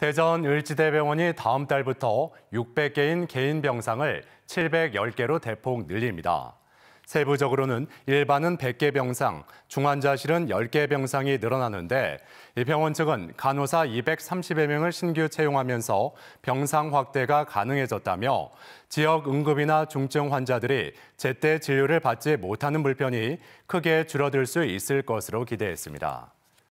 대전 을지대병원이 다음 달부터 600개인 개인 병상을 710개로 대폭 늘립니다. 세부적으로는 일반은 100개 병상, 중환자실은 10개 병상이 늘어나는데 이 병원 측은 간호사 230여 명을 신규 채용하면서 병상 확대가 가능해졌다며 지역 응급이나 중증 환자들이 제때 진료를 받지 못하는 불편이 크게 줄어들 수 있을 것으로 기대했습니다.